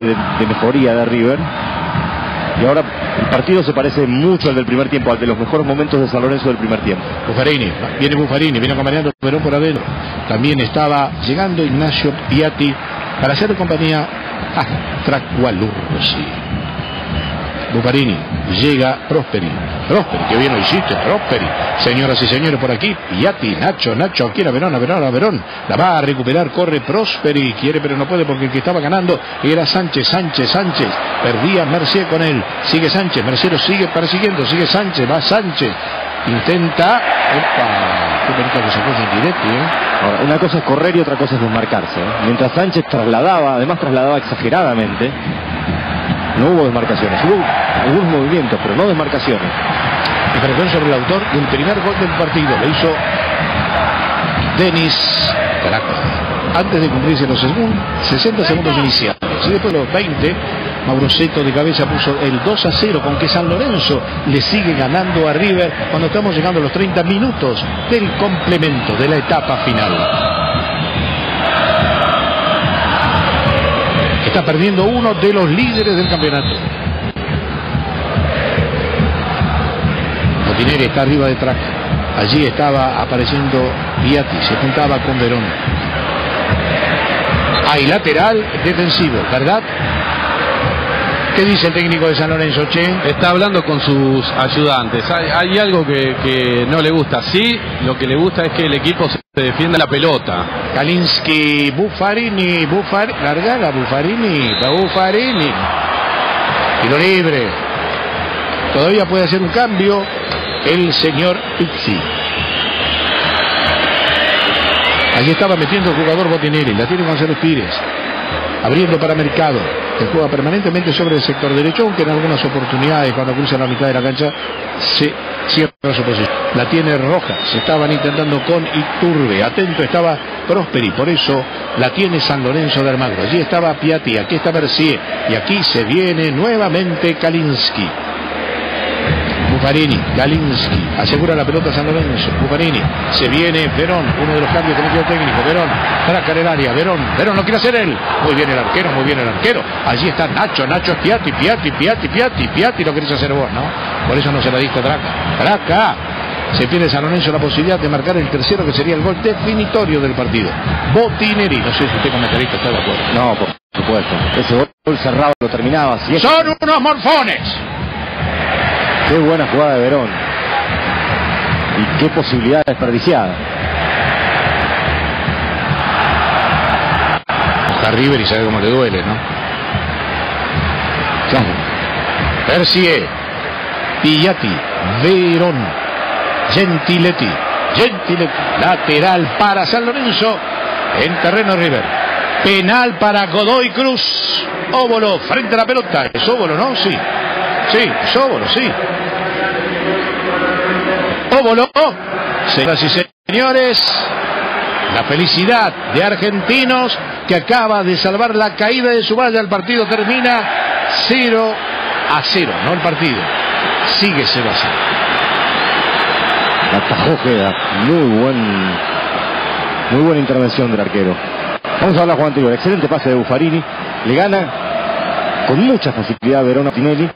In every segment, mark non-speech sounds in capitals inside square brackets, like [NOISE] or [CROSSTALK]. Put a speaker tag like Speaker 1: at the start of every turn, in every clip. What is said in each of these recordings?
Speaker 1: de, mejoría de River. Y ahora el partido se parece mucho al del primer tiempo, al de los mejores momentos de San Lorenzo del primer tiempo.
Speaker 2: Buffarini, viene Buffarini, viene acompañando Verón por adentro. También estaba llegando Ignacio Piatti para hacer compañía a Tracualursi. Buffarini, llega Prosperi. Prosperi, que bien lo hiciste, Prosperi. Señoras y señores, por aquí, Piatti, Nacho, Nacho, quiere a Verón, a Verón, a Verón. La va a recuperar, corre Prosperi. Quiere, pero no puede porque el que estaba ganando era Sánchez, Sánchez, Sánchez. Perdía Mercier con él. Sigue Sánchez, Mercier lo sigue persiguiendo, sigue Sánchez, va Sánchez. Intenta. Opa, qué bonito que sacó ¿eh?
Speaker 1: Ahora, una cosa es correr y otra cosa es desmarcarse. ¿eh? Mientras Sánchez trasladaba, además trasladaba exageradamente, no hubo desmarcaciones. Hubo algunos movimientos, pero no desmarcaciones.
Speaker 2: Infracción sobre el autor del primer gol del partido. Lo hizo Denis Caracas. Antes de cumplirse los segun- 60 segundos iniciales. Y después de los 20, Mauro Seto de cabeza puso el 2 a 0 con que San Lorenzo le sigue ganando a River cuando estamos llegando a los 30 minutos del complemento de la etapa final. Está perdiendo uno de los líderes del campeonato. Botineri está arriba de track. Allí estaba apareciendo Piatti, se juntaba con Verón. Hay lateral defensivo, ¿verdad? ¿Qué dice el técnico de San Lorenzo, Che?
Speaker 3: Está hablando con sus ayudantes. Hay, hay algo que, que no le gusta. Sí, lo que le gusta es que el equipo se defienda la pelota.
Speaker 2: Kalinsky, Buffarini, Buffar, largala Buffarini, Buffarini. Tiro libre. Todavía puede hacer un cambio el señor Pizzi. Allí estaba metiendo el jugador Botinelli, la tiene Gonzalo Pires. Abriendo para Mercado, que juega permanentemente sobre el sector derecho, aunque en algunas oportunidades cuando cruza la mitad de la cancha se cierra su posición. La tiene Rojas, estaban intentando con Iturbe, atento estaba Prosperi, por eso la tiene San Lorenzo de Almagro. Allí estaba Piatti, aquí está Mercier, y aquí se viene nuevamente Kalinsky. Buffarini, Galinsky, asegura la pelota San Lorenzo, Buffarini, se viene Verón, uno de los cambios que metió el técnico, Verón, traca en el área, Verón, Verón lo quiere hacer él, muy bien el arquero, muy bien el arquero, allí está Nacho, Nacho es Piatti, Piatti, Piatti, Piatti, Piatti lo querés hacer vos, ¿no? Por eso no se la diste a Draca, Draca, se pierde San Lorenzo la posibilidad de marcar el tercero que sería el gol definitorio del partido, Botineri, no sé si usted comentarista está de acuerdo.
Speaker 1: No, por supuesto. Ese gol cerrado lo terminaba. Si es-
Speaker 2: Son unos morfones.
Speaker 1: Qué buena jugada de Verón. Y qué posibilidad desperdiciada.
Speaker 2: Está River y sabe cómo le duele, ¿no? Persie, Piatti, Verón, Gentiletti, Gentiletti, lateral para San Lorenzo en terreno River. Penal para Godoy Cruz. Óbolo frente a la pelota. Es Óbolo, ¿no? Sí. Sí, es Óbolo, sí. Óbolo. Señoras y señores, la felicidad de argentinos que acaba de salvar la caída de su valla. El partido termina 0 a 0, no el partido. Sigue 0 a 0.
Speaker 1: Atajó queda. Muy buen. Muy buena intervención del arquero. Vamos a hablar Juan anterior. Excelente pase de Buffarini. Le gana con mucha facilidad a Verón a Tinelli.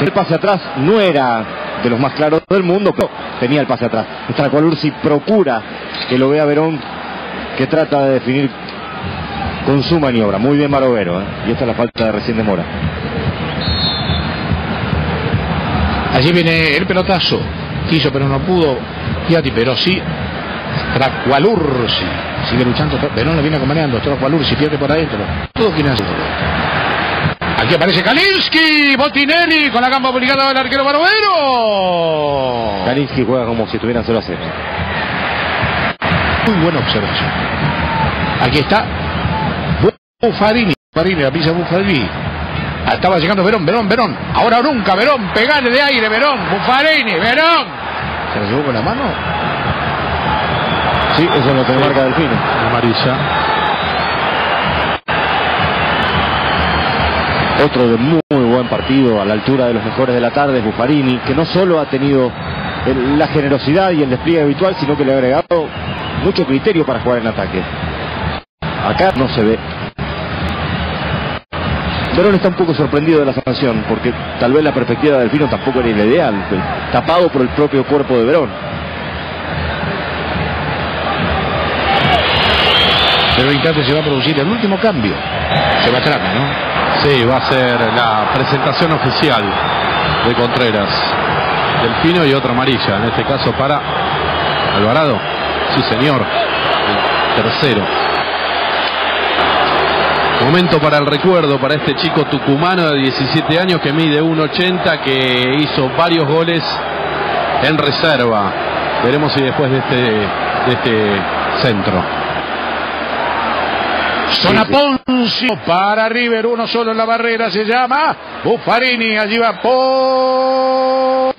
Speaker 1: El pase atrás no era de los más claros del mundo, pero tenía el pase atrás. Stracolursi procura que lo vea Verón, que trata de definir con su maniobra. Muy bien Barovero. ¿eh? Y esta es la falta de recién de Mora.
Speaker 2: Allí viene el pelotazo. Quiso pero no pudo. Piatti, pero sí. Tracualursi. Sigue luchando. Verón lo viene acompañando. Tracualursi pierde por adentro. Todo quiere hacer. Aquí aparece Kalinsky. Botinelli con la gamba obligada del arquero Barovero.
Speaker 1: Kalinsky juega como si estuvieran 0 a 0.
Speaker 2: Muy buena observación. Aquí está Buffarini. Buffarini, la pisa Buffarini. Ah, Estaba llegando Verón, Verón, Verón. Ahora o nunca, Verón. Pegale de aire, Verón. Buffarini, Verón. ¿Se la llevó con la mano?
Speaker 1: Sí, eso es lo que marca Delfino.
Speaker 3: Amarilla.
Speaker 1: Otro de muy buen partido a la altura de los mejores de la tarde, Buffarini, que no solo ha tenido la generosidad y el despliegue habitual, sino que le ha agregado mucho criterio para jugar en ataque. Acá no se ve. Verón está un poco sorprendido de la sanción, porque tal vez la perspectiva del Delfino tampoco era la ideal, tapado por el propio cuerpo de Verón.
Speaker 2: Pero instante se va a producir el último cambio. Se va atrás, ¿no?
Speaker 3: Sí, va a ser la presentación oficial de Contreras. Delfino y otra amarilla, en este caso para Alvarado. Sí, señor. El tercero. Momento para el recuerdo para este chico tucumano de 17 años que mide 1.80, que hizo varios goles en reserva. Veremos si después de este, de este centro.
Speaker 2: Zona Poncio para River, uno solo en la barrera, se llama Buffarini, allí va Poncio.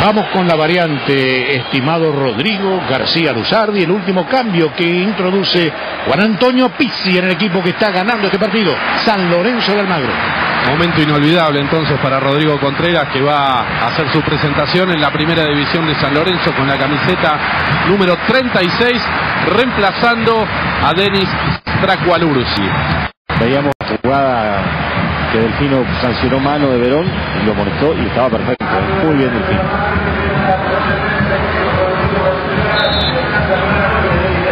Speaker 2: Vamos con la variante, estimado Rodrigo García Luzardi, el último cambio que introduce Juan Antonio Pizzi en el equipo que está ganando este partido, San Lorenzo de Almagro.
Speaker 3: Momento inolvidable entonces para Rodrigo Contreras que va a hacer su presentación en la primera división de San Lorenzo con la camiseta número 36, reemplazando a Denis Tracualursi.
Speaker 1: Veíamos la jugada que Delfino sancionó mano de Verón y lo molestó y estaba perfecto. ¿eh? Muy bien Delfino.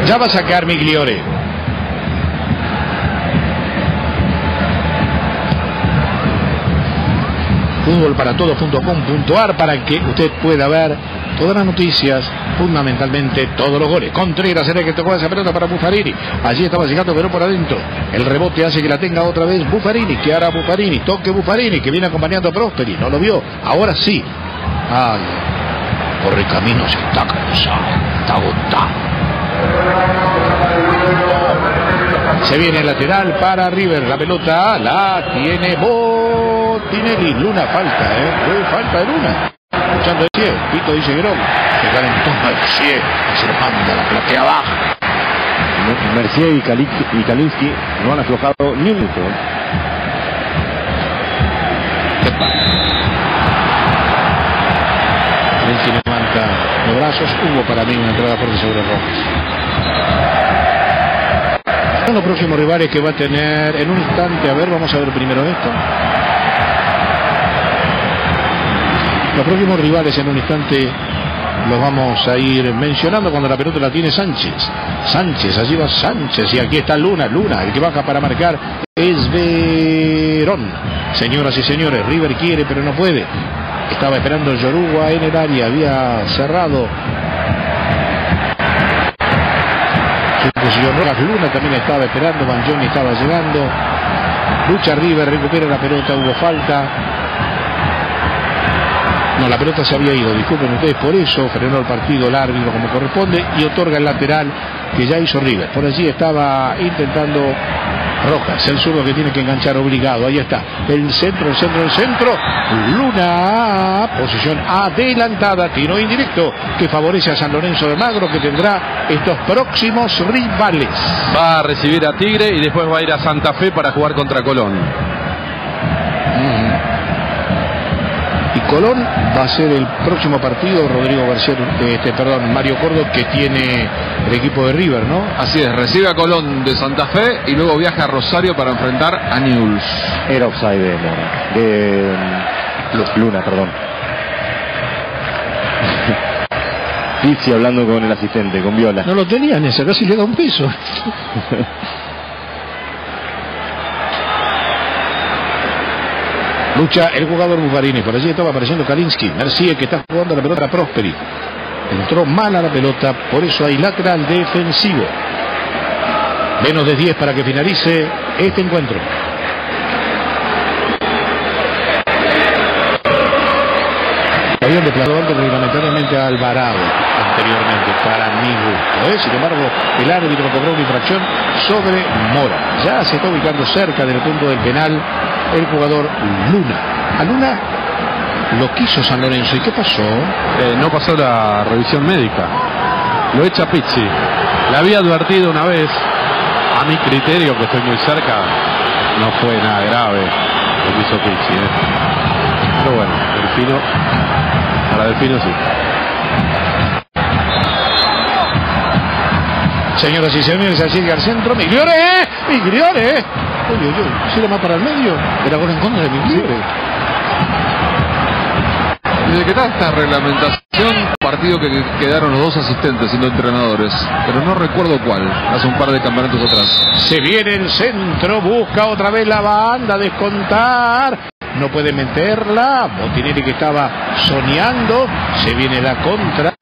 Speaker 2: Ya va a sacar Migliore. fútbolparatodos.com.ar para que usted pueda ver todas las noticias, fundamentalmente todos los goles. Contreras era el que tocó esa pelota para Buffarini. Allí estaba llegando pero por adentro. El rebote hace que la tenga otra vez Buffarini. Que hará Buffarini? Toque Buffarini que viene acompañando a Prosperi. No lo vio. Ahora sí. Ay, corre camino se está cansado. Está agotado. Se viene el lateral para River. La pelota la tiene Botinelli. Luna falta, ¿eh? Falta de Luna. Escuchando el pie. Pito dice Grón. Se calentó pie. Se manda la platea abajo.
Speaker 1: Mercier y, Kali- y Kalinski no han aflojado ni un minuto.
Speaker 2: Lenzi levanta los brazos. Hubo para mí una entrada fuerte sobre Rojas. Son los próximos rivales que va a tener en un instante. A ver, vamos a ver primero esto. Los próximos rivales en un instante los vamos a ir mencionando cuando la pelota la tiene Sánchez. Sánchez, allí va Sánchez y aquí está Luna, Luna, el que baja para marcar es Verón. Señoras y señores, River quiere pero no puede. Estaba esperando Yoruba en el área, había cerrado posición. Luna también estaba esperando, Banjoni estaba llegando. Lucha River, recupera la pelota, hubo falta. No, la pelota se había ido, disculpen ustedes por eso, frenó el partido el árbitro como corresponde y otorga el lateral que ya hizo River. Por allí estaba intentando Rojas, el zurdo que tiene que enganchar obligado, ahí está. El centro, el centro, el centro. Luna, posición adelantada, tiro indirecto que favorece a San Lorenzo de Magro que tendrá estos próximos rivales.
Speaker 3: Va a recibir a Tigre y después va a ir a Santa Fe para jugar contra Colón.
Speaker 2: Colón va a ser el próximo partido, Rodrigo García, este, perdón, Mario Cordo, que tiene el equipo de River, ¿no?
Speaker 4: Así es, recibe a Colón de Santa Fe y luego viaja a Rosario para enfrentar a Newell's.
Speaker 1: Era offside de Mora. De Luna, perdón. [LAUGHS] Pizzi hablando con el asistente, con Viola.
Speaker 2: No lo tenían ese, casi le da un peso. [LAUGHS] Lucha el jugador Buffarini, por allí estaba apareciendo Kalinsky, Mercier que está jugando la pelota a Prosperi. Entró mala la pelota, por eso hay lateral defensivo. Menos de 10 para que finalice este encuentro. Habían antes reglamentariamente a Alvarado anteriormente, para mi gusto. ¿eh? Sin embargo, el árbitro cobró una infracción sobre Mora. Ya se está ubicando cerca del punto del penal el jugador Luna. A Luna lo quiso San Lorenzo. ¿Y qué pasó?
Speaker 3: Eh, no pasó la revisión médica. Lo echa Pizzi. Le había advertido una vez, a mi criterio, que estoy muy cerca, no fue nada grave lo que hizo Pizzi. ¿eh? Pero bueno, Delfino, para Delfino sí.
Speaker 2: Señoras y señores, así llega al centro. Migliore, Migliore. Uy, uy, uy. Si era más para el medio. Era gol en contra de Migliore.
Speaker 4: Desde que está esta reglamentación, partido que quedaron los dos asistentes siendo entrenadores, pero no recuerdo cuál, hace un par de campeonatos atrás.
Speaker 2: Se viene el centro, busca otra vez la banda descontar. No puede meterla. Botinelli que estaba soñando. Se viene la contra.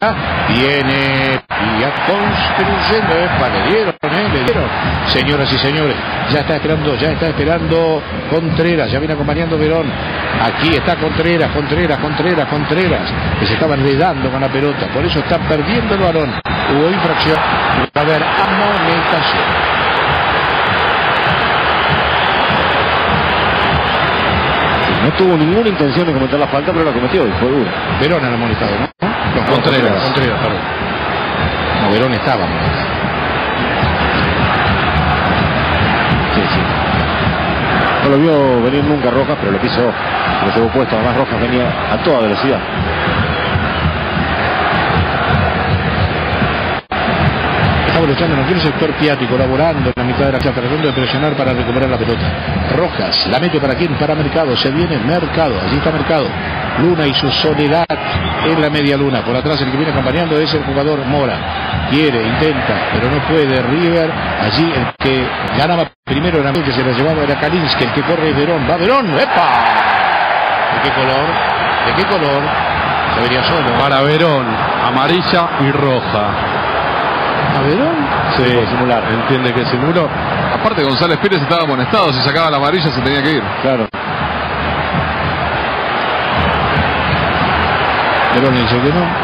Speaker 2: Viene y a construyendo. Epa, le dieron, eh, le dieron. Señoras y señores, ya está esperando, ya está esperando Contreras. Ya viene acompañando Verón. Aquí está Contreras, Contreras, Contreras, Contreras. Que se estaban redando con la pelota. Por eso está perdiendo el balón. Hubo infracción. Va a haber.
Speaker 1: No tuvo ninguna intención de cometer la falta, pero la cometió y fue duro.
Speaker 2: Verón era amonestado, ¿no? No,
Speaker 1: Contreras.
Speaker 2: Contreras, perdón. No, Verón estaba.
Speaker 1: Sí, sí. No lo vio venir nunca Rojas, pero lo quiso, lo llevó puesto. Además Rojas venía a toda velocidad.
Speaker 2: Estaba luchando en aquel sector Piatti, colaborando en la mitad de la cancha, tratando de presionar para recuperar la pelota. Rojas, la mete para quién? Para Mercado, se viene Mercado, allí está Mercado. Luna y su soledad en la media luna. Por atrás el que viene acompañando es el jugador Mora. Quiere, intenta, pero no puede. River, allí el que ganaba primero era que se la llevaba era Kalinsky, el que corre es Verón. Va Verón, ¡epa! ¿De qué color? ¿De qué color? Se vería solo.
Speaker 3: Para Verón, amarilla y roja.
Speaker 2: ¿A Verón?
Speaker 3: Sí,
Speaker 1: por simular.
Speaker 3: entiende que simuló.
Speaker 4: Aparte González Pérez estaba amonestado, si sacaba la amarilla se tenía que ir.
Speaker 1: Claro.
Speaker 2: Verón dice que no.